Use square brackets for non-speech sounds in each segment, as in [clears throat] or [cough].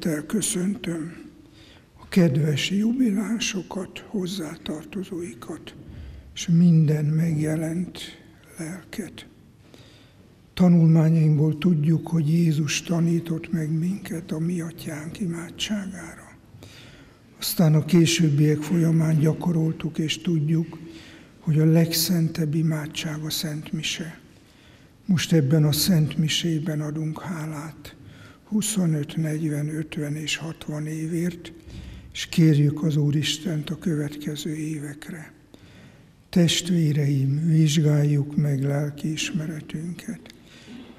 Szeretettel köszöntöm a kedves jubilánsokat, hozzátartozóikat, és minden megjelent lelket. Tanulmányainkból tudjuk, hogy Jézus tanított meg minket a mi atyánk imádságára. Aztán a későbbiek folyamán gyakoroltuk és tudjuk, hogy a legszentebb imádság a Szent Mise. Most ebben a Szent Misében adunk hálát 25, 40, 50 és 60 évért, és kérjük az Úristent a következő évekre. Testvéreim, vizsgáljuk meg lelkiismeretünket,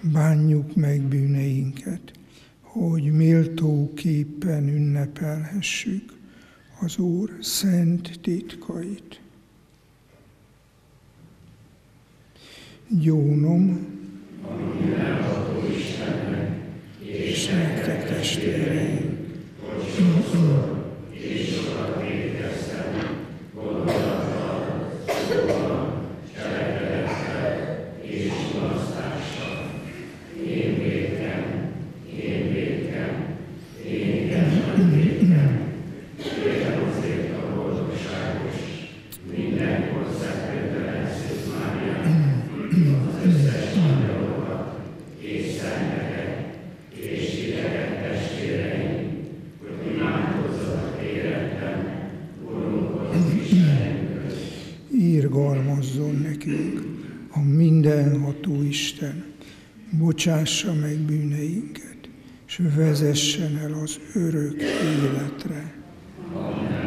bánjuk meg bűneinket, hogy méltóképpen ünnepelhessük az Úr szent titkait. Gyónom, és nektek testvéreim, bocsássa meg bűneinket, és vezessen el az örök életre. senki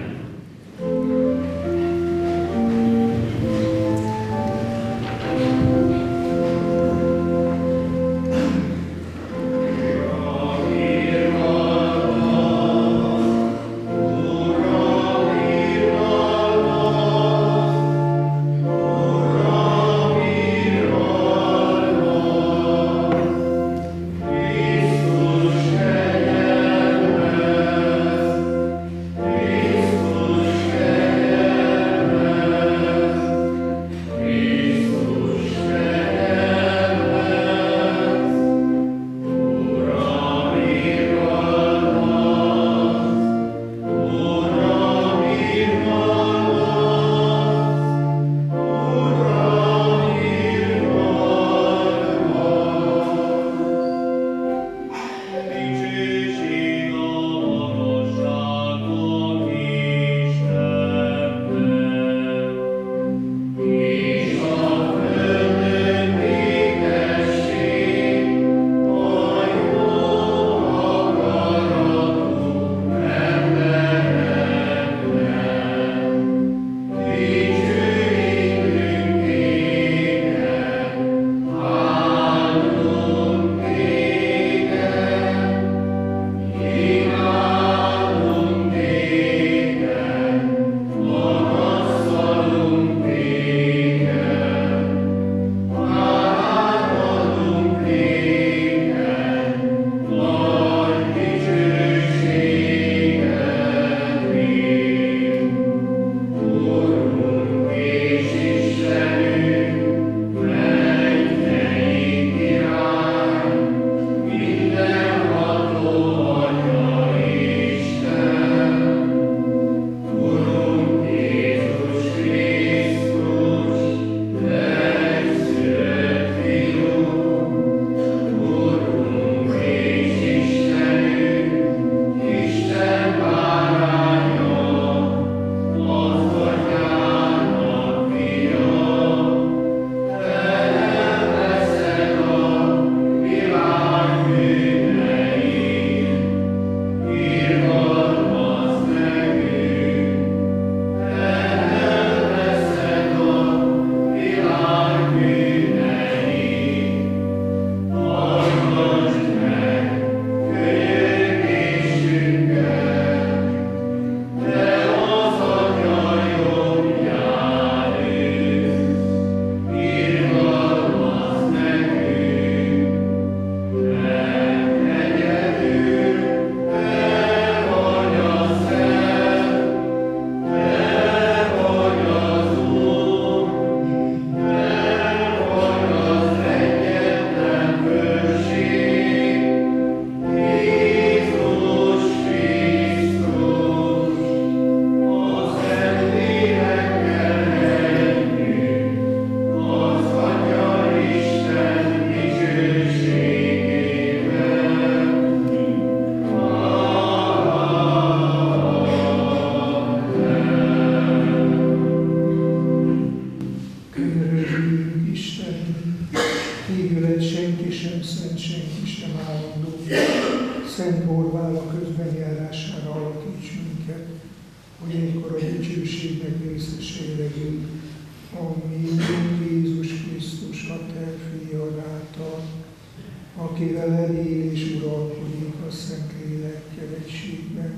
akivel elél és uralkodik a Szent Lélekkel egységben,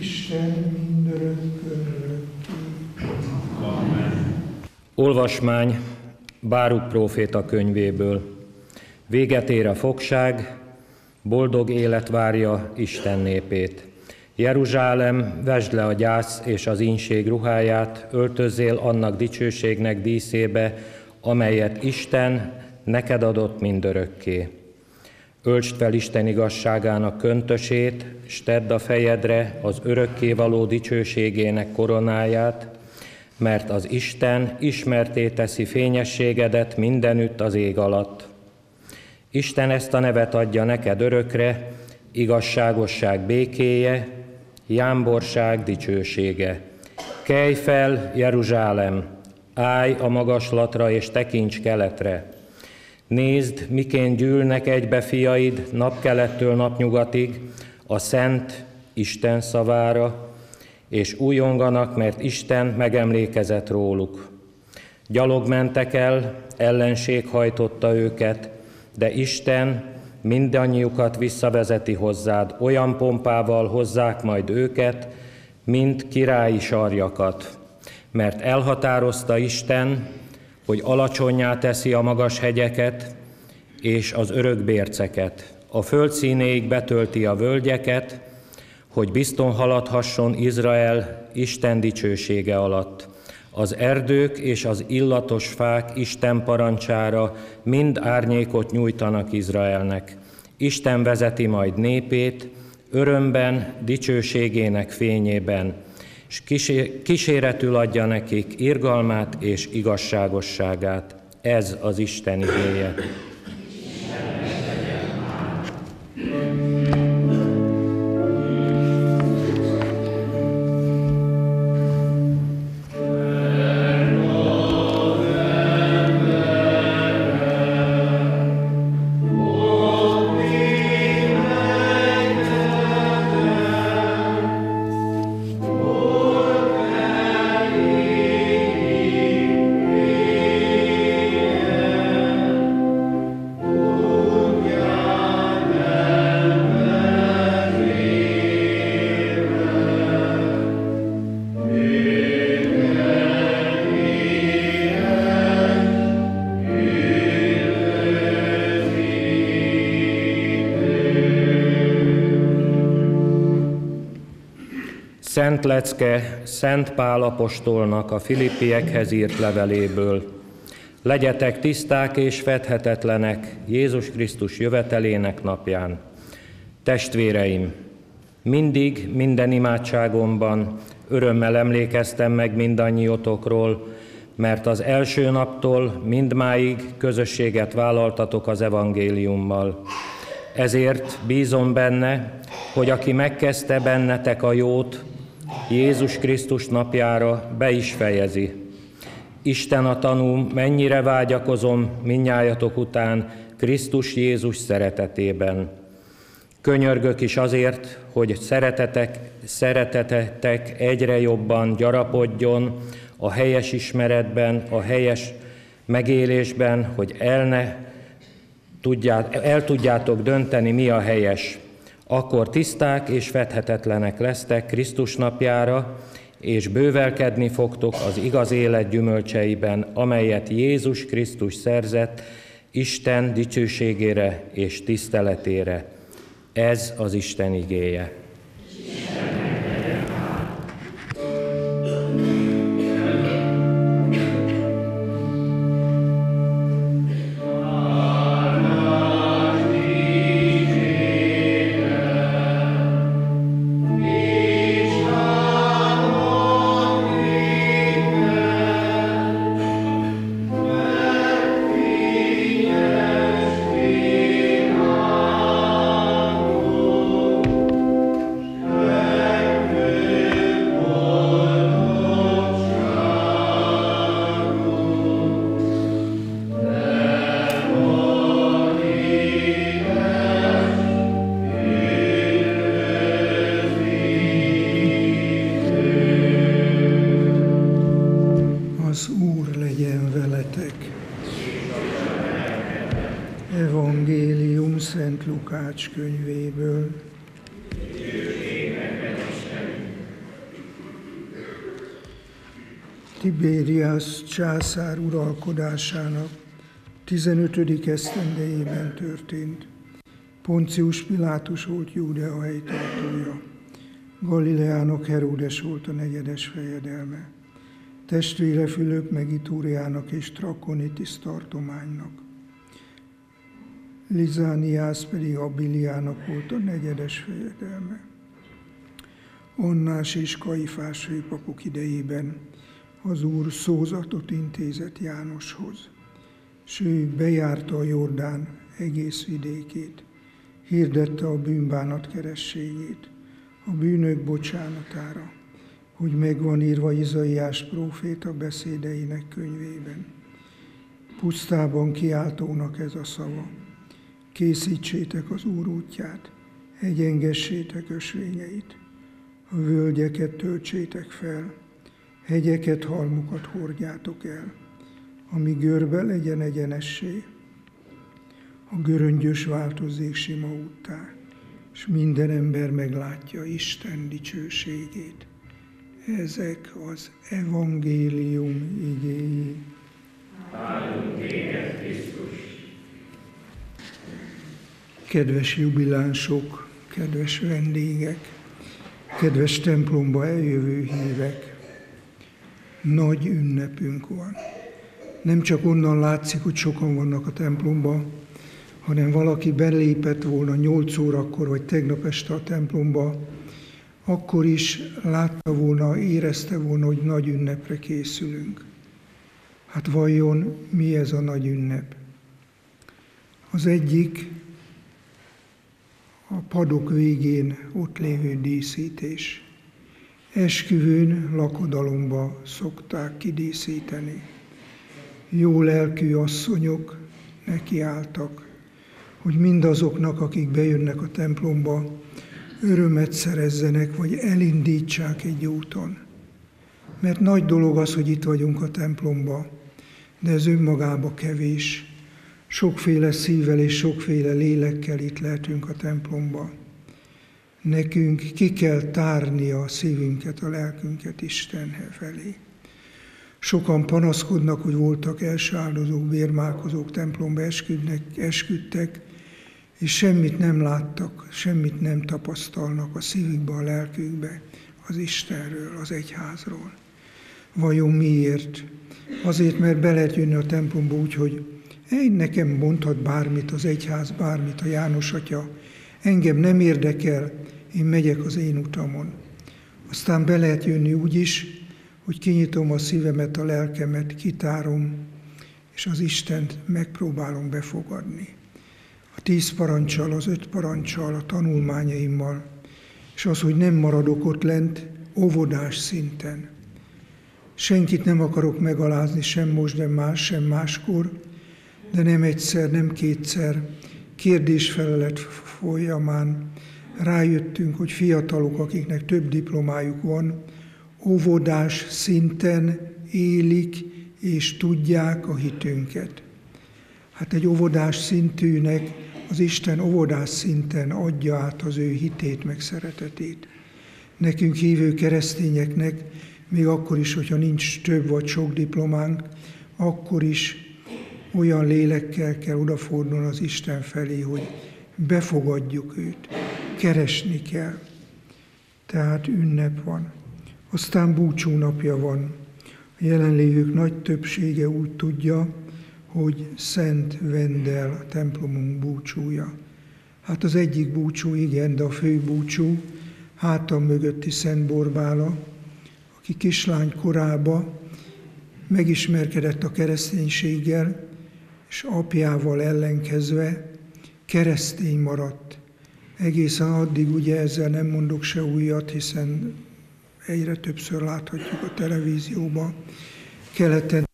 Isten mindörökkön Amen. Olvasmány Báruk próféta könyvéből. Véget ér a fogság, boldog élet várja Isten népét. Jeruzsálem, vesd le a gyász és az ínség ruháját, öltözzél annak dicsőségnek díszébe, amelyet Isten neked adott mindörökké. Öltsd fel Isten igazságának köntösét, s tedd a fejedre az örökkévaló dicsőségének koronáját, mert az Isten ismerté teszi fényességedet mindenütt az ég alatt. Isten ezt a nevet adja neked örökre, igazságosság békéje, jámborság dicsősége. Kelj fel, Jeruzsálem, állj a magaslatra és tekints keletre. Nézd, miként gyűlnek egybe fiaid napkelettől napnyugatig, a szent Isten szavára, és újonganak, mert Isten megemlékezett róluk. Gyalog mentek el, ellenség hajtotta őket, de Isten mindannyiukat visszavezeti hozzád, olyan pompával hozzák majd őket, mint királyi sarjakat. Mert elhatározta Isten, hogy alacsonyá teszi a magas hegyeket és az örök bérceket. A föld színéig betölti a völgyeket, hogy bizton haladhasson Izrael Isten dicsősége alatt. Az erdők és az illatos fák Isten parancsára mind árnyékot nyújtanak Izraelnek. Isten vezeti majd népét, örömben, dicsőségének fényében, és kíséretül adja nekik irgalmát és igazságosságát. Ez az Isten igéje. Lecke Szent Pál apostolnak a Filippiekhez írt leveléből. Legyetek tiszták és fedhetetlenek Jézus Krisztus jövetelének napján. Testvéreim, mindig, minden imádságomban örömmel emlékeztem meg mindannyiotokról, mert az első naptól mindmáig közösséget vállaltatok az evangéliummal. Ezért bízom benne, hogy aki megkezdte bennetek a jót, Jézus Krisztus napjára be is fejezi. Isten a tanú, mennyire vágyakozom minnyájatok után Krisztus Jézus szeretetében. Könyörgök is azért, hogy szeretetek, szeretetetek egyre jobban gyarapodjon a helyes ismeretben, a helyes megélésben, hogy el, ne tudját, el tudjátok dönteni, mi a helyes akkor tiszták és fedhetetlenek lesztek Krisztus napjára, és bővelkedni fogtok az igaz élet gyümölcseiben, amelyet Jézus Krisztus szerzett Isten dicsőségére és tiszteletére. Ez az Isten igéje. Evangélium Lukács könyvéből. Tiberias császár uralkodásának 15. esztendejében történt. Poncius Pilátus volt Júdea helytartója. Galileának Heródes volt a negyedes fejedelme. Testvére Fülöp meg Itúriának és Trakonitis tartománynak. Lizániász pedig Abiliának volt a negyedes fejedelme. Annás és Kaifás főpapok idejében az Úr szózatot intézett Jánoshoz, s ő bejárta a Jordán egész vidékét, hirdette a bűnbánat kerességét, a bűnök bocsánatára, hogy megvan írva Izaiás próféta beszédeinek könyvében. Pusztában kiáltónak ez a szava. Készítsétek az Úr útját, egyengessétek ösvényeit, a völgyeket töltsétek fel, hegyeket, halmokat hordjátok el, ami görbe legyen egyenessé, a göröngyös változzék sima úttá, és minden ember meglátja Isten dicsőségét. Ezek az evangélium igéi. Kedves jubilánsok, kedves vendégek, kedves templomba eljövő hívek, nagy ünnepünk van. Nem csak onnan látszik, hogy sokan vannak a templomban, hanem valaki belépett volna 8 órakor, vagy tegnap este a templomba, akkor is látta volna, érezte volna, hogy nagy ünnepre készülünk. Hát vajon mi ez a nagy ünnep? Az egyik a padok végén ott lévő díszítés. Esküvőn lakodalomba szokták kidíszíteni. Jó lelkű asszonyok nekiálltak, hogy mindazoknak, akik bejönnek a templomba, örömet szerezzenek, vagy elindítsák egy úton. Mert nagy dolog az, hogy itt vagyunk a templomba, de ez önmagába kevés. Sokféle szívvel és sokféle lélekkel itt lehetünk a templomba. Nekünk ki kell tárni a szívünket, a lelkünket Isten felé. Sokan panaszkodnak, hogy voltak első áldozók, bérmálkozók, templomba esküdnek, esküdtek, és semmit nem láttak, semmit nem tapasztalnak a szívükbe, a lelkükbe az Istenről, az egyházról. Vajon miért? Azért, mert be lehet jönni a templomba úgy, hogy én nekem mondhat bármit az egyház, bármit a János Atya, engem nem érdekel, én megyek az én utamon. Aztán be lehet jönni úgy is, hogy kinyitom a szívemet, a lelkemet, kitárom, és az Istent megpróbálom befogadni. A tíz parancsal, az öt parancsal, a tanulmányaimmal, és az, hogy nem maradok ott lent, óvodás szinten. Senkit nem akarok megalázni, sem most, de más, sem máskor, de nem egyszer, nem kétszer, kérdésfelelet folyamán rájöttünk, hogy fiatalok, akiknek több diplomájuk van, óvodás szinten élik és tudják a hitünket. Hát egy óvodás szintűnek az Isten óvodás szinten adja át az ő hitét, meg szeretetét. Nekünk hívő keresztényeknek, még akkor is, hogyha nincs több vagy sok diplománk, akkor is olyan lélekkel kell odafordulni az Isten felé, hogy befogadjuk őt, keresni kell. Tehát ünnep van. Aztán búcsú napja van. A jelenlévők nagy többsége úgy tudja, hogy Szent Vendel a templomunk búcsúja. Hát az egyik búcsú, igen, de a fő búcsú hátam mögötti Szent Borbála, aki kislány korába megismerkedett a kereszténységgel, és apjával ellenkezve keresztény maradt. Egészen addig ugye ezzel nem mondok se újat, hiszen egyre többször láthatjuk a televízióban. Keleten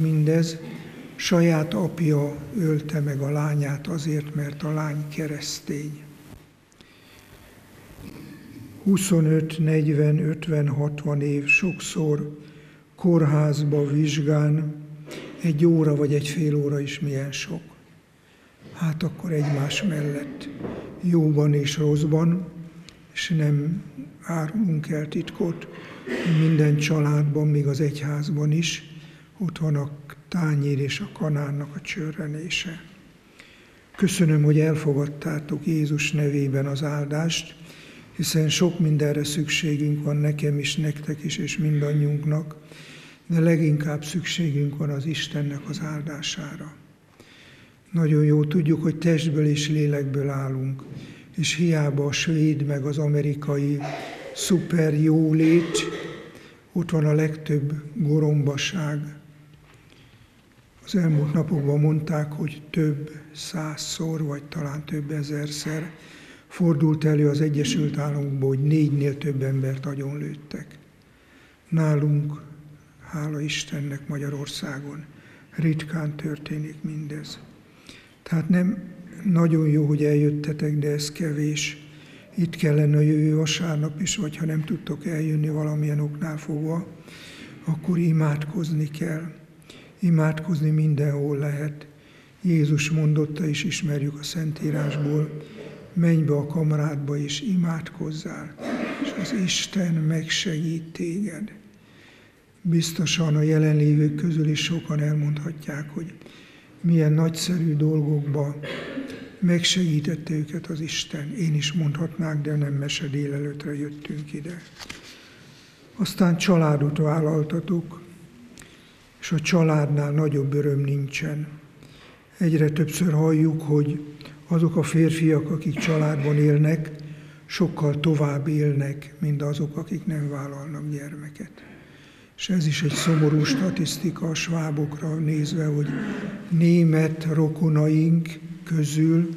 mindez, saját apja ölte meg a lányát azért, mert a lány keresztény. 25, 40, 50, 60 év sokszor kórházba, vizsgán, egy óra vagy egy fél óra is milyen sok. hát akkor egymás mellett jóban és rosszban, és nem árulunk el titkot, minden családban, még az egyházban is, ott van a tányér és a kanánnak a csörrenése. Köszönöm, hogy elfogadtátok Jézus nevében az áldást, hiszen sok mindenre szükségünk van nekem is, nektek is, és mindannyiunknak, de leginkább szükségünk van az Istennek az áldására. Nagyon jó tudjuk, hogy testből és lélekből állunk, és hiába a svéd meg az amerikai szuper jólét, ott van a legtöbb gorombaság. Az elmúlt napokban mondták, hogy több százszor, vagy talán több ezerszer fordult elő az Egyesült Államokban, hogy négynél több embert agyonlőttek. Nálunk, hála Istennek Magyarországon, ritkán történik mindez. Tehát nem nagyon jó, hogy eljöttetek, de ez kevés. Itt kellene a jövő vasárnap is, vagy ha nem tudtok eljönni valamilyen oknál fogva, akkor imádkozni kell. Imádkozni mindenhol lehet. Jézus mondotta, és ismerjük a Szentírásból, menj be a kamarádba és imádkozzál, és az Isten megsegít téged. Biztosan a jelenlévők közül is sokan elmondhatják, hogy milyen nagyszerű dolgokba megsegítette őket az Isten. Én is mondhatnák, de nem mese délelőtre jöttünk ide. Aztán családot vállaltatok, és a családnál nagyobb öröm nincsen. Egyre többször halljuk, hogy azok a férfiak, akik családban élnek, sokkal tovább élnek, mint azok, akik nem vállalnak gyermeket. És ez is egy szomorú statisztika a svábokra nézve, hogy német rokonaink közül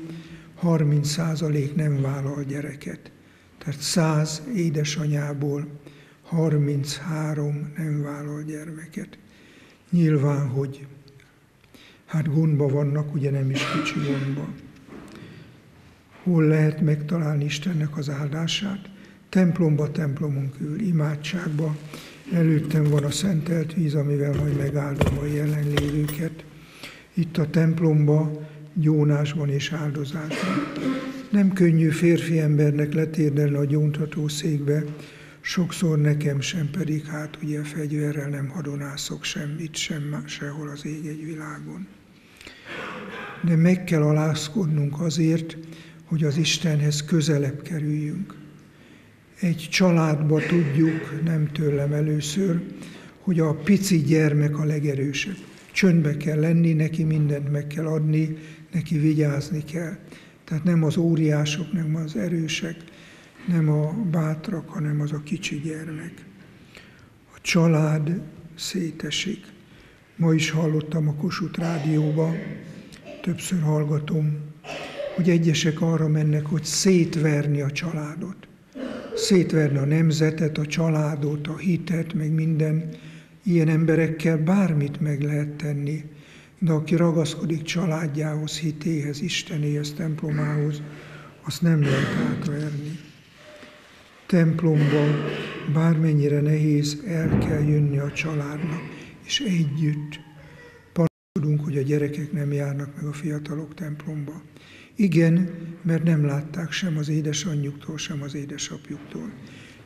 30% nem vállal gyereket. Tehát 100 édesanyából 33 nem vállal gyermeket. Nyilván, hogy hát gondba vannak, ugye nem is kicsi gondba. Hol lehet megtalálni Istennek az áldását? Templomba, templomon kívül, imádságba. Előttem van a szentelt víz, amivel majd megáldom a jelenlévőket. Itt a templomba, gyónásban és áldozásban. Nem könnyű férfi embernek letérdelni a gyóntató székbe, sokszor nekem sem pedig, hát ugye fegyverrel nem hadonászok semmit, sem sehol az ég egy világon. De meg kell alázkodnunk azért, hogy az Istenhez közelebb kerüljünk. Egy családba tudjuk, nem tőlem először, hogy a pici gyermek a legerősebb. Csöndbe kell lenni, neki mindent meg kell adni, neki vigyázni kell. Tehát nem az óriások, nem az erősek, nem a bátrak, hanem az a kicsi gyermek. A család szétesik. Ma is hallottam a Kossuth rádióba, többször hallgatom, hogy egyesek arra mennek, hogy szétverni a családot. Szétverni a nemzetet, a családot, a hitet, meg minden. Ilyen emberekkel bármit meg lehet tenni, de aki ragaszkodik családjához, hitéhez, Istenéhez, templomához, azt nem lehet átverni. Templomban bármennyire nehéz, el kell jönni a családnak, és együtt panaszkodunk, hogy a gyerekek nem járnak meg a fiatalok templomba. Igen, mert nem látták sem az édesanyjuktól, sem az édesapjuktól.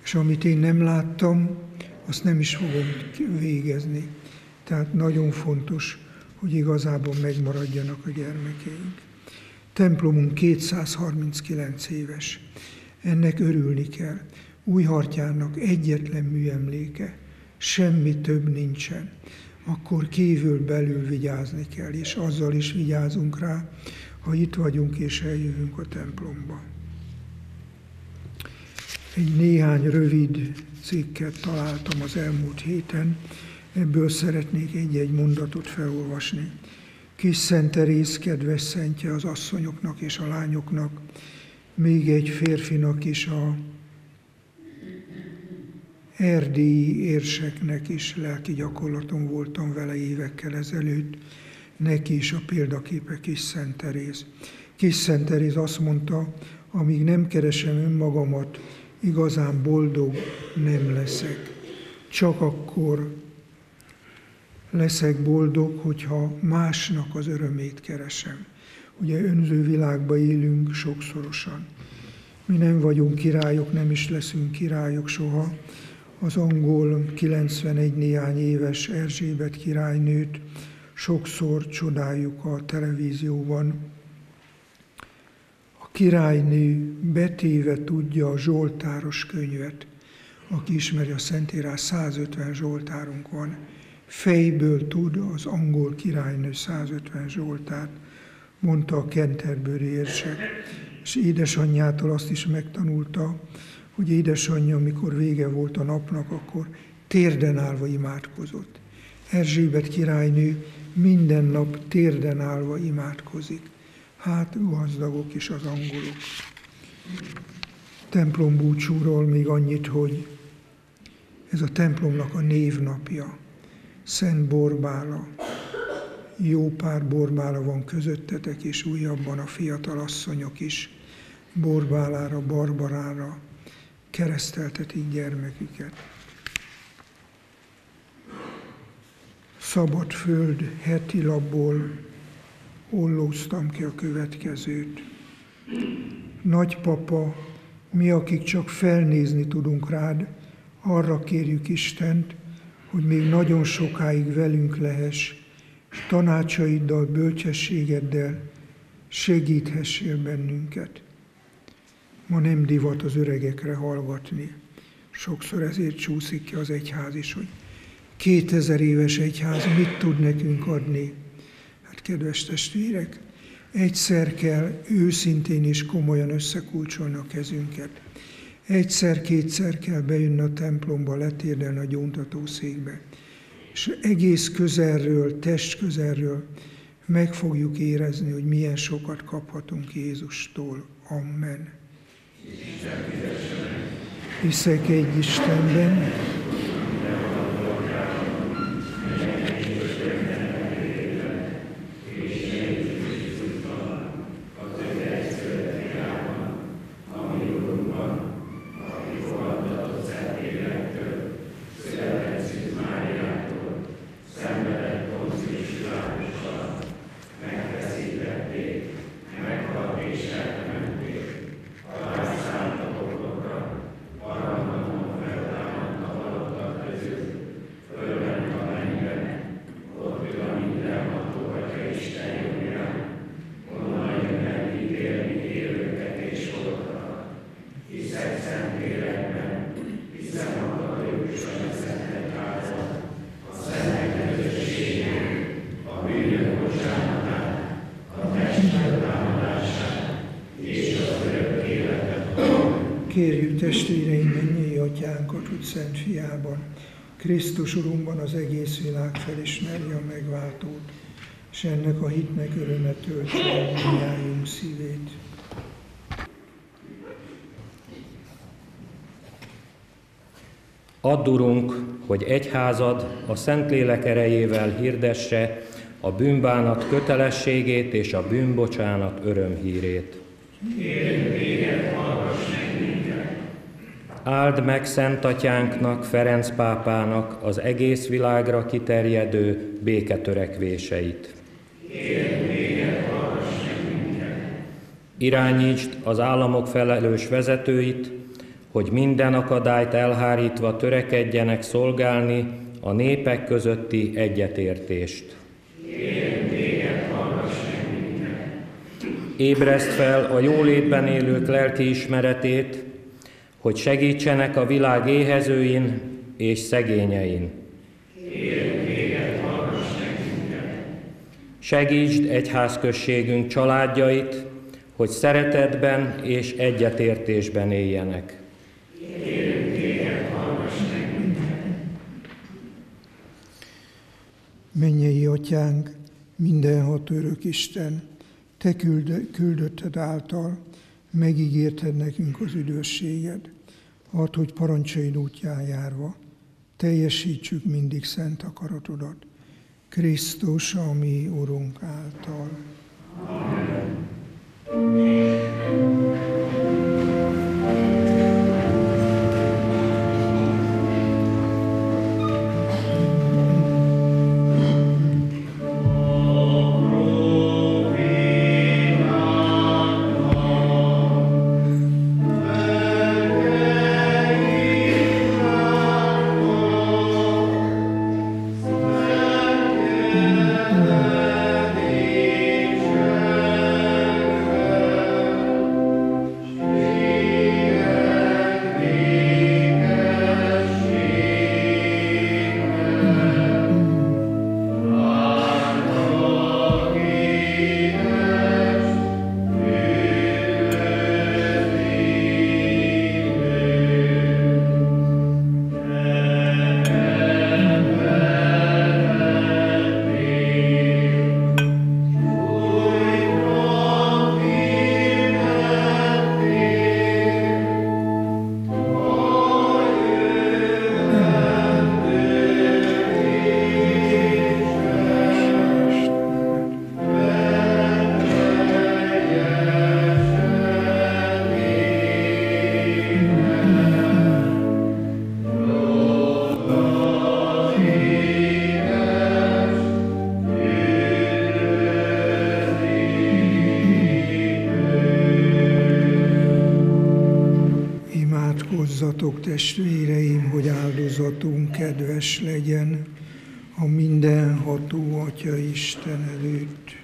És amit én nem láttam, azt nem is fogom végezni. Tehát nagyon fontos, hogy igazából megmaradjanak a gyermekeink. Templomunk 239 éves. Ennek örülni kell. Új hartyának egyetlen műemléke, semmi több nincsen. Akkor kívül belül vigyázni kell, és azzal is vigyázunk rá, ha itt vagyunk és eljövünk a templomba. Egy néhány rövid cikket találtam az elmúlt héten, ebből szeretnék egy-egy mondatot felolvasni. Kis Szent Terész kedves szentje az asszonyoknak és a lányoknak, még egy férfinak is a erdélyi érseknek is lelki gyakorlatom voltam vele évekkel ezelőtt, neki is a példaképe Kis Szent Teréz. Kis Szent Teréz azt mondta, amíg nem keresem önmagamat, igazán boldog nem leszek. Csak akkor leszek boldog, hogyha másnak az örömét keresem. ugye önző világba élünk sokszorosan. Mi nem vagyunk királyok, nem is leszünk királyok soha. Az angol 91 néhány éves Erzsébet királynőt sokszor csodáljuk a televízióban. A királynő betéve tudja a Zsoltáros könyvet. Aki ismeri a Szentírás, 150 Zsoltárunk van. Fejből tud az angol királynő 150 Zsoltát, mondta a Kenterbury érsek. És édesanyjától azt is megtanulta, hogy édesanyja, amikor vége volt a napnak, akkor térden állva imádkozott. Erzsébet királynő minden nap térden állva imádkozik. Hát gazdagok is az angolok. Templom búcsúról még annyit, hogy ez a templomnak a névnapja. Szent Borbála. Jó pár Borbála van közöttetek, és újabban a fiatal asszonyok is Borbálára, Barbarára kereszteltetik gyermeküket. Szabad föld heti labból ollóztam ki a következőt. Nagypapa, mi, akik csak felnézni tudunk rád, arra kérjük Istent, hogy még nagyon sokáig velünk lehess, és tanácsaiddal, bölcsességeddel segíthessél bennünket. Ma nem divat az öregekre hallgatni. Sokszor ezért csúszik ki az egyház is, hogy 2000 éves egyház mit tud nekünk adni? Hát kedves testvérek, egyszer kell őszintén és komolyan összekulcsolni a kezünket. Egyszer-kétszer kell bejönni a templomba, letérdelni a gyóntatószékbe. És egész közelről, test közelről meg fogjuk érezni, hogy milyen sokat kaphatunk Jézustól. Amen. Hiszek egy Istenben, Kérjük testvéreim mennyei atyánkat, hogy Szent Fiában, Krisztus Urunkban az egész világ felismerje a megváltót, és ennek a hitnek öröme töltse a szívét. Add, Urunk, hogy egyházad a Szentlélek erejével hirdesse a bűnbánat kötelességét és a bűnbocsánat örömhírét. Kérünk Áld meg Szent Atyánknak, Ferenc pápának az egész világra kiterjedő béketörekvéseit. Irányítsd az államok felelős vezetőit, hogy minden akadályt elhárítva törekedjenek szolgálni a népek közötti egyetértést. Ébreszt fel a jólétben élők lelki ismeretét, hogy segítsenek a világ éhezőin és szegényein. Segítsd egyházközségünk családjait, hogy szeretetben és egyetértésben éljenek. Mennyei Atyánk, mindenható örök Isten, Te küldötted által megígérted nekünk az üdvösséged. Add, hogy parancsaid útján járva teljesítsük mindig szent akaratodat. Krisztus, a mi Urunk által. Amen. Testvéreim, hogy áldozatunk kedves legyen a mindenható Atya Isten előtt.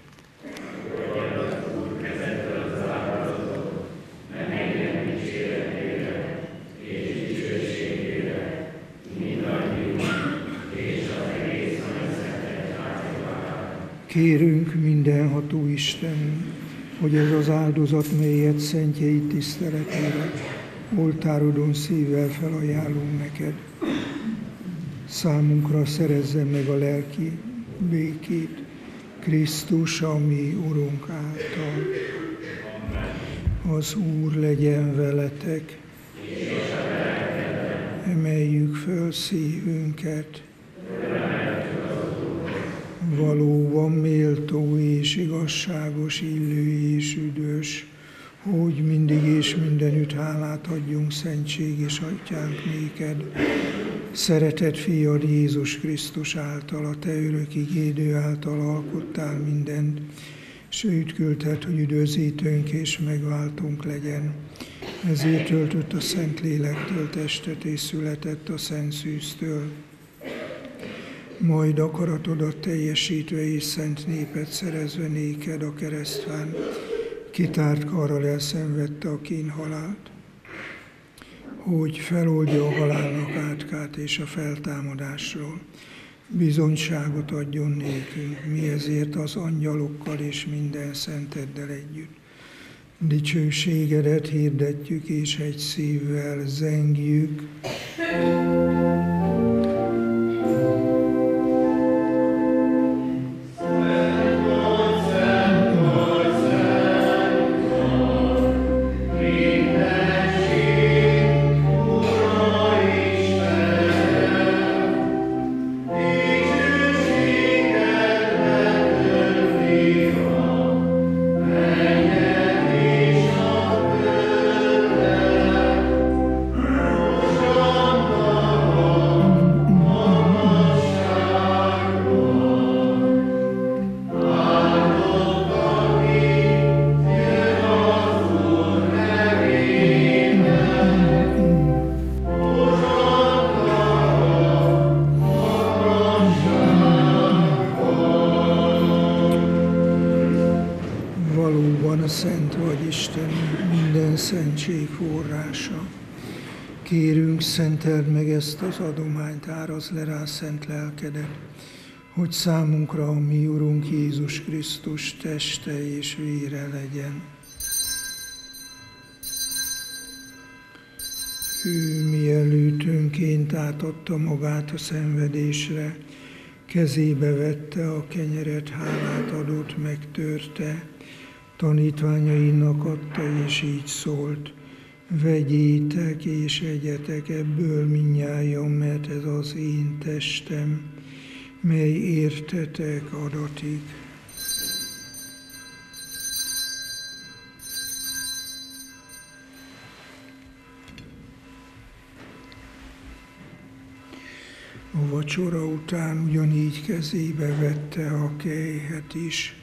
Kérünk mindenható Isten, hogy ez az áldozat, melyet szentjei tiszteletére oltárodon szívvel felajánlunk neked. Számunkra szerezze meg a lelki békét, Krisztus, ami Urunk által. Az Úr legyen veletek. Emeljük föl szívünket. Valóban méltó és igazságos, illő és üdvös, hogy mindig és mindenütt hálát adjunk Szentség és Atyánk néked. Szeretett fiad Jézus Krisztus által, a Te örök igédő által alkottál mindent, és őt küldted, hogy üdvözítőnk és megváltunk legyen. Ezért töltött a Szent Lélektől testet, és született a Szent Szűztől. Majd akaratodat teljesítve és szent népet szerezve néked a keresztfán, kitárt karral elszenvedte a kínhalált, hogy feloldja a halálnak átkát és a feltámadásról. Bizonyságot adjon nékünk, mi ezért az angyalokkal és minden szenteddel együtt. Dicsőségedet hirdetjük és egy szívvel zengjük. Szenteld meg ezt az adományt, áraz le rá szent lelkedet, hogy számunkra a mi Urunk Jézus Krisztus teste és vére legyen. Ő mielőtt önként átadta magát a szenvedésre, kezébe vette a kenyeret, hálát adott, megtörte, tanítványainak adta, és így szólt – vegyétek és egyetek ebből minnyáján, mert ez az én testem, mely értetek adatik. A vacsora után ugyanígy kezébe vette a kejhet is,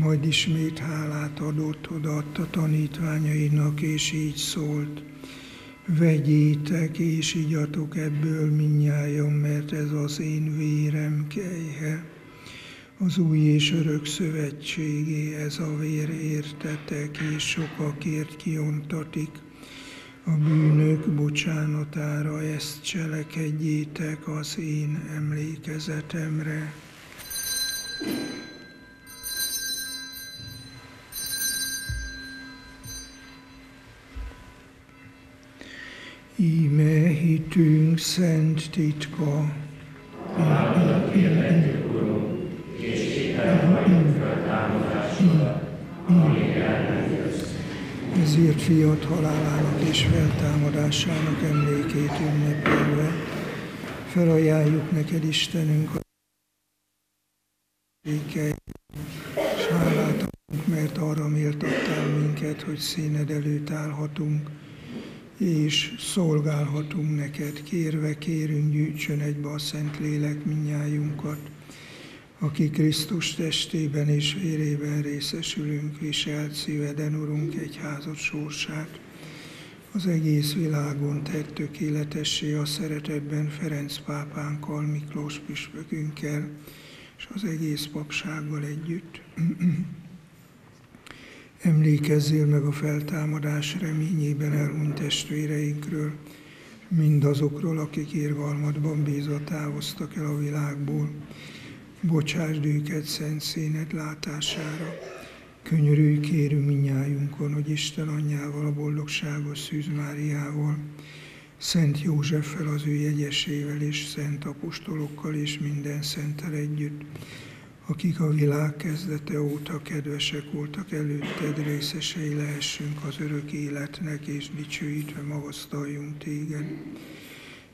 majd ismét hálát adott, odaadta tanítványainak, és így szólt, vegyétek és igyatok ebből minnyájon, mert ez az én vérem kejhe. Az új és örök szövetségé ez a vér értetek, és sokakért kiontatik. A bűnök bocsánatára ezt cselekedjétek az én emlékezetemre. Íme hitünk szent titka. Ezért fiat halálának és feltámadásának emlékét ünnepelve felajánljuk neked Istenünk a békei, és hálát adunk, mert arra méltattál minket, hogy színed előtt állhatunk, és szolgálhatunk neked. Kérve kérünk, gyűjtsön egybe a Szent Lélek minnyájunkat, aki Krisztus testében és vérében részesülünk, viselt szíveden, Urunk, egy házat sorsát. az egész világon tett tökéletessé a szeretetben Ferenc pápánkkal, Miklós püspökünkkel, és az egész papsággal együtt. [clears throat] Emlékezzél meg a feltámadás reményében elhunyt testvéreinkről, mindazokról, akik érgalmadban bízva távoztak el a világból. Bocsásd őket szent széned látására. Könyörülj kérünk minnyájunkon, hogy Isten anyjával, a boldogságos Szűz Máriával, Szent Józseffel, az ő jegyesével és szent apostolokkal és minden szentel együtt, akik a világ kezdete óta kedvesek voltak előtted, részesei lehessünk az örök életnek, és dicsőítve magasztaljunk téged.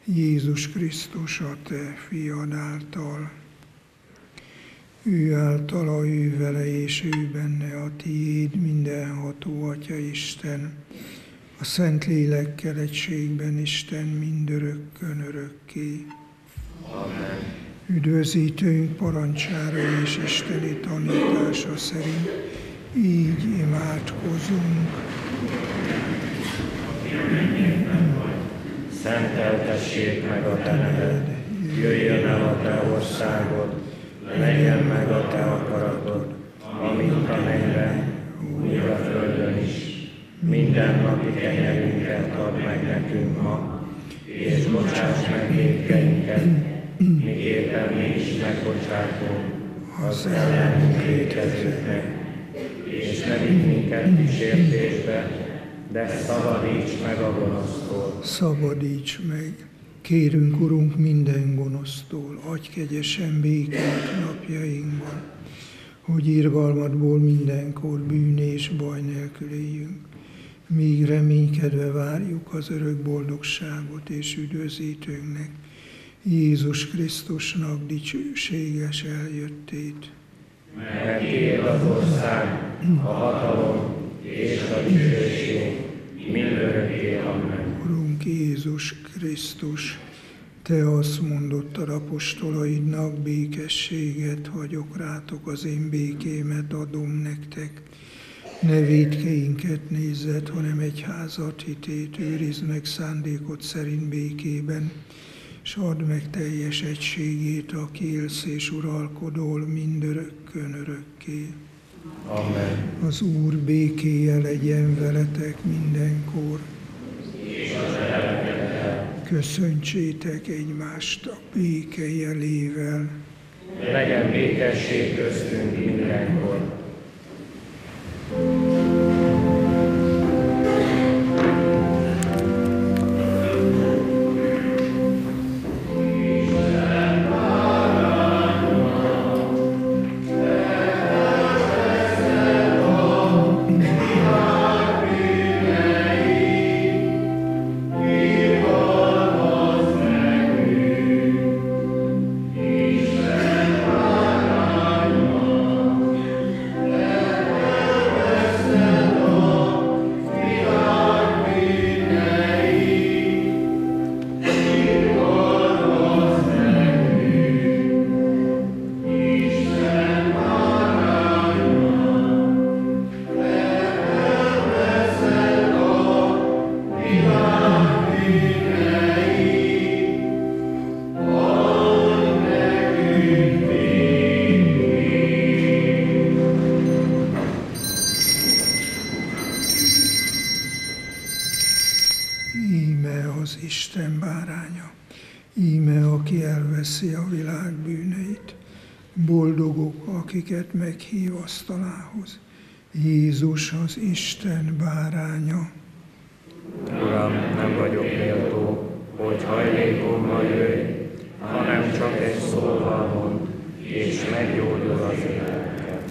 Jézus Krisztus, a te fiad által, ő általa, ő vele és ő benne a tiéd, mindenható Atya Isten, a Szent Lélekkel egységben Isten mindörökkön örökké. Amen. Üdvözítőnk parancsára és Isteni tanítása szerint így imádkozunk. Szenteltessék meg a te neved, jöjjön el a te országod, legyen meg a te akaratod, amint a mennyben, úgy a földön is. Minden napi kenyerünket add meg nekünk ma, és bocsáss meg védkeinket, miképpen mi is megbocsátunk az ellenünk védkezőknek. És ne vigy minket kísértésbe, de szabadíts meg a gonosztól. Szabadíts meg! Kérünk, Urunk, minden gonosztól, adj kegyesen békét napjainkban, hogy írgalmadból mindenkor bűn és baj nélkül éljünk, míg reménykedve várjuk az örök boldogságot és üdvözítőnknek, Jézus Krisztusnak dicsőséges eljöttét. Mert az ország, a hatalom és a dicsőség mindörökké. Amen. Urunk Jézus Krisztus, Te azt mondottad apostolaidnak, békességet hagyok rátok, az én békémet adom nektek. Ne védkeinket nézzed, hanem egy házat hitét őrizd meg szándékot szerint békében, és add meg teljes egységét, aki élsz és uralkodol mindörökkön örökké. Amen. Az Úr békéje legyen veletek mindenkor. Köszöntsétek egymást a béke jelével. Legyen békesség köztünk mindenkor. Íme az Isten báránya, íme aki elveszi a világ bűneit. Boldogok, akiket meghív asztalához. Jézus az Isten báránya. Uram, nem vagyok méltó, hogy hajlékomba jöjj, hanem csak egy szóval mond, és meggyógyul az életem.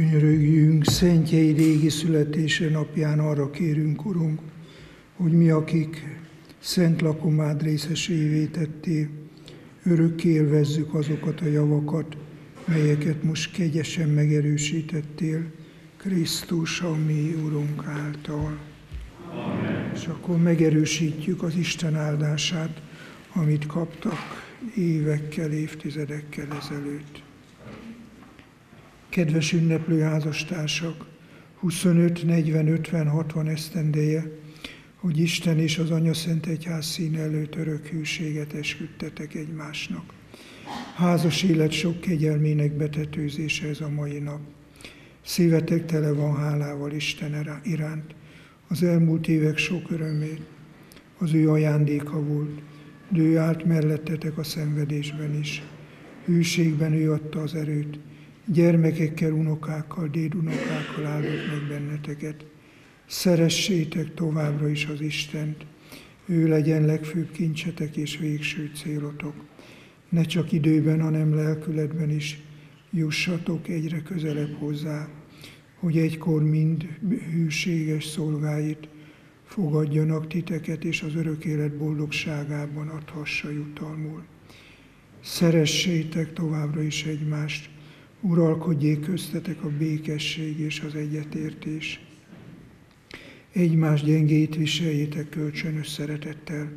Könyörögjünk szentjei régi születése napján arra kérünk, Urunk, hogy mi, akik szent lakomád részesévé tettél, örökké élvezzük azokat a javakat, melyeket most kegyesen megerősítettél, Krisztus, a mi Urunk által. Amen. És akkor megerősítjük az Isten áldását, amit kaptak évekkel, évtizedekkel ezelőtt. Kedves ünneplő házastársak, 25, 40, 50, 60 esztendeje, hogy Isten és az Anya Szent Egyház szín előtt örök hűséget esküdtetek egymásnak. Házas élet sok kegyelmének betetőzése ez a mai nap. Szívetek tele van hálával Isten iránt. Az elmúlt évek sok örömét az ő ajándéka volt, de ő állt mellettetek a szenvedésben is. Hűségben ő adta az erőt, gyermekekkel, unokákkal, dédunokákkal áldott meg benneteket. Szeressétek továbbra is az Istent, ő legyen legfőbb kincsetek és végső célotok. Ne csak időben, hanem lelkületben is jussatok egyre közelebb hozzá, hogy egykor mind hűséges szolgáit fogadjanak titeket, és az örök élet boldogságában adhassa jutalmul. Szeressétek továbbra is egymást, uralkodjék köztetek a békesség és az egyetértés. Egymás gyengét viseljétek kölcsönös szeretettel,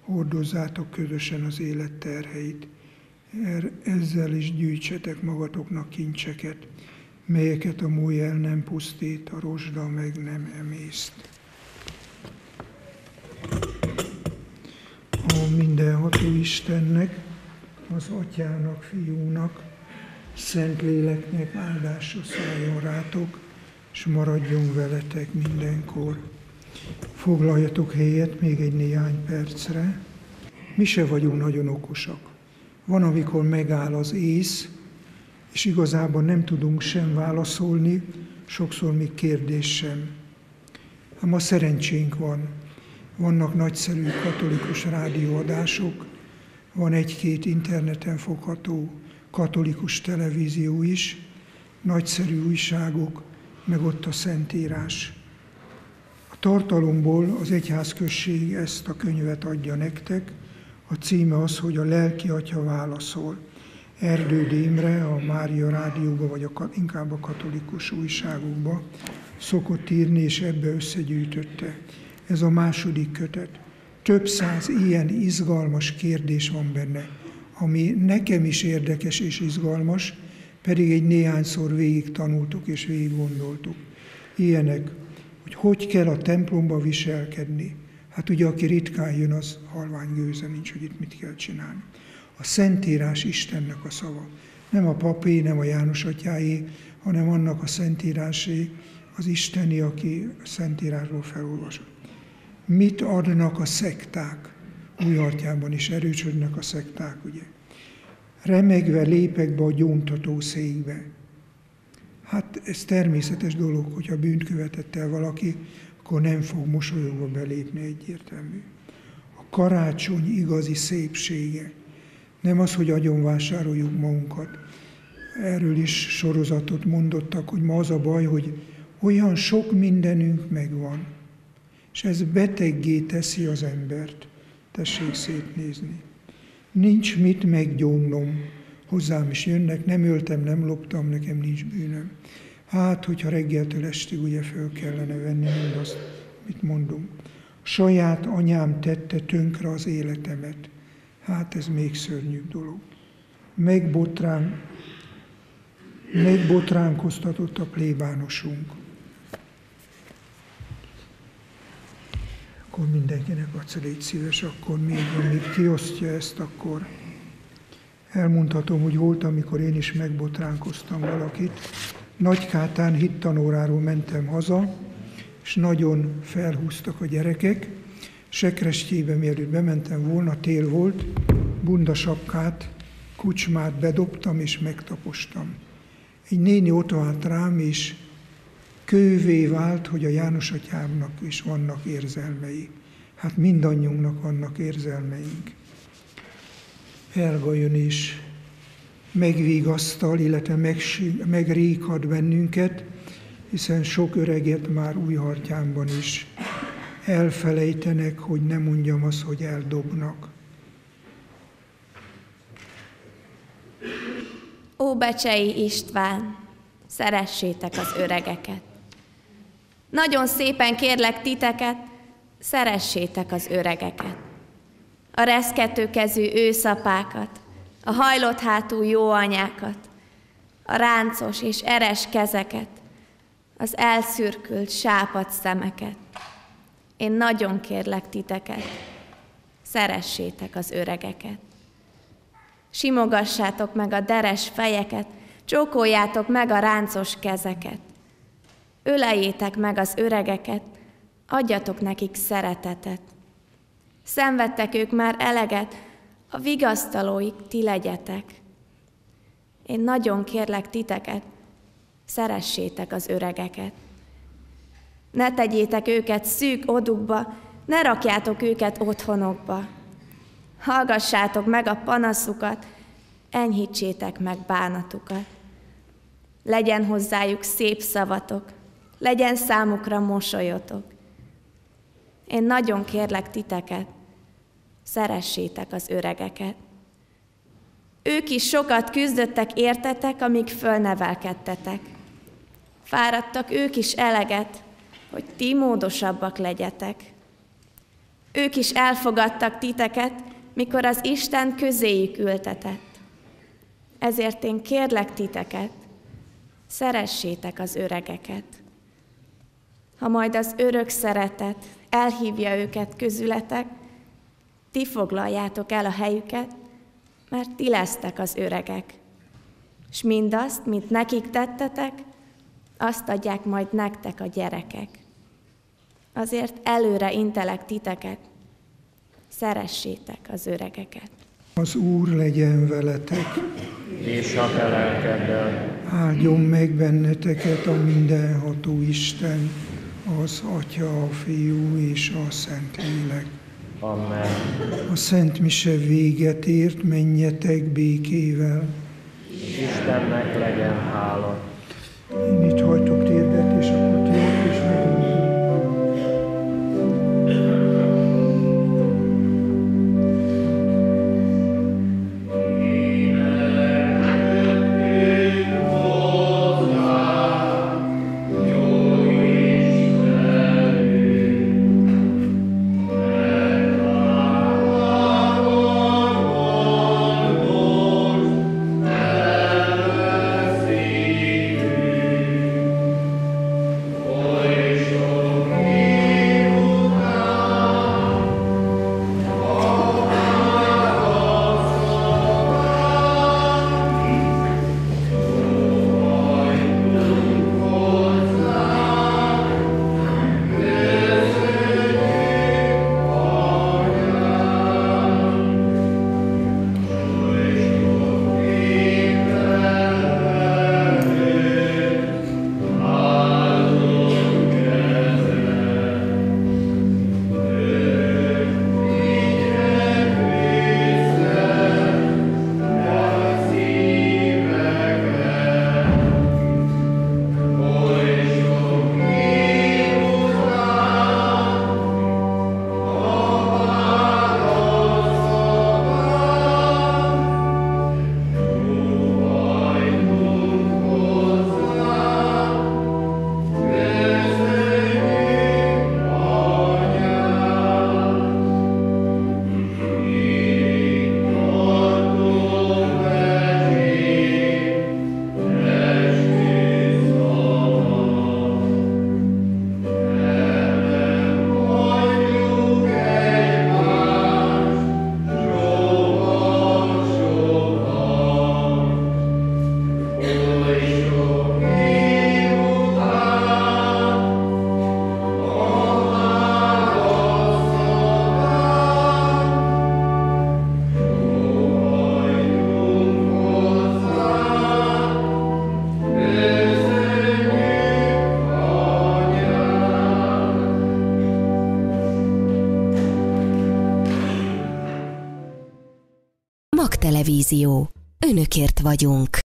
hordozzátok közösen az élet terheit. Er, ezzel is gyűjtsetek magatoknak kincseket, melyeket a múj el nem pusztít, a rozsda meg nem emészt. A mindenható Istennek, az Atyának, Fiúnak, Szentléleknek áldása szálljon rátok, és maradjon veletek mindenkor. Foglaljatok helyet még egy néhány percre. Mi se vagyunk nagyon okosak. Van, amikor megáll az ész, és igazából nem tudunk sem válaszolni, sokszor még kérdés sem. Hát ma szerencsénk van. Vannak nagyszerű katolikus rádióadások, van egy-két interneten fogható katolikus televízió is, nagyszerű újságok, meg ott a Szentírás. A tartalomból az egyházközség ezt a könyvet adja nektek. A címe az, hogy a lelki atya válaszol. Erdő Démre a Mária Rádióba, vagy a, inkább a katolikus újságokba szokott írni, és ebbe összegyűjtötte. Ez a második kötet. Több száz ilyen izgalmas kérdés van benne ami nekem is érdekes és izgalmas, pedig egy néhányszor végig tanultuk és végig gondoltuk. Ilyenek, hogy hogy kell a templomba viselkedni. Hát ugye, aki ritkán jön, az halvány gőze nincs, hogy itt mit kell csinálni. A Szentírás Istennek a szava. Nem a papé, nem a János atyáé, hanem annak a Szentírásé, az Isteni, aki a Szentírásról felolvasott. Mit adnak a szekták? Új artyában is erősödnek a szekták, ugye. Remegve lépek be a gyóntató székbe. Hát ez természetes dolog, hogyha bűnt követett el valaki, akkor nem fog mosolyogva belépni egyértelmű. A karácsony igazi szépsége. Nem az, hogy agyon vásároljuk magunkat. Erről is sorozatot mondottak, hogy ma az a baj, hogy olyan sok mindenünk megvan, és ez beteggé teszi az embert. Tessék szétnézni. Nincs mit meggyónnom. Hozzám is jönnek, nem öltem, nem loptam, nekem nincs bűnöm. Hát, hogyha reggeltől estig ugye föl kellene venni mindazt, mit mondunk. Saját anyám tette tönkre az életemet. Hát ez még szörnyűbb dolog. Megbotrán, megbotránkoztatott a plébánosunk. Akkor mindenkinek adsz légy szíves, akkor még, amíg kiosztja ezt, akkor elmondhatom, hogy volt, amikor én is megbotránkoztam valakit. Nagykátán hittanóráról mentem haza, és nagyon felhúztak a gyerekek. Sekrestjébe, mielőtt bementem volna, tél volt, bundasapkát, kucsmát bedobtam és megtapostam. Egy néni ott állt rám, és kővé vált, hogy a János atyámnak is vannak érzelmei. Hát mindannyiunknak vannak érzelmeink. Helga jön is megvigasztal, illetve megrékad bennünket, hiszen sok öreget már új hartyámban is elfelejtenek, hogy nem mondjam azt, hogy eldobnak. Ó, Becsei István, szeressétek az öregeket. Nagyon szépen kérlek titeket, szeressétek az öregeket. A reszkető kezű őszapákat, a hajlott hátú jó anyákat, a ráncos és eres kezeket, az elszürkült, sápat szemeket. Én nagyon kérlek titeket, szeressétek az öregeket. Simogassátok meg a deres fejeket, csókoljátok meg a ráncos kezeket. Ölejétek meg az öregeket, adjatok nekik szeretetet. Szenvedtek ők már eleget, a vigasztalóik ti legyetek. Én nagyon kérlek titeket, szeressétek az öregeket. Ne tegyétek őket szűk odukba, ne rakjátok őket otthonokba. Hallgassátok meg a panaszukat, enyhítsétek meg bánatukat. Legyen hozzájuk szép szavatok, legyen számukra mosolyotok. Én nagyon kérlek titeket, szeressétek az öregeket. Ők is sokat küzdöttek értetek, amíg fölnevelkedtetek. Fáradtak ők is eleget, hogy ti módosabbak legyetek. Ők is elfogadtak titeket, mikor az Isten közéjük ültetett. Ezért én kérlek titeket, szeressétek az öregeket. Ha majd az örök szeretet elhívja őket közületek, ti foglaljátok el a helyüket, mert ti lesztek az öregek. És mindazt, mint nekik tettetek, azt adják majd nektek a gyerekek. Azért előre intelek titeket, szeressétek az öregeket. Az Úr legyen veletek. És a te lelkeddel. Áldjon meg benneteket a mindenható Isten, az Atya, a Fiú és a Szentlélek. Amen. A Szent Mise véget ért, menjetek békével. Istennek legyen hála. Én itt hagytok térdet, és akkor Televízió. Önökért vagyunk.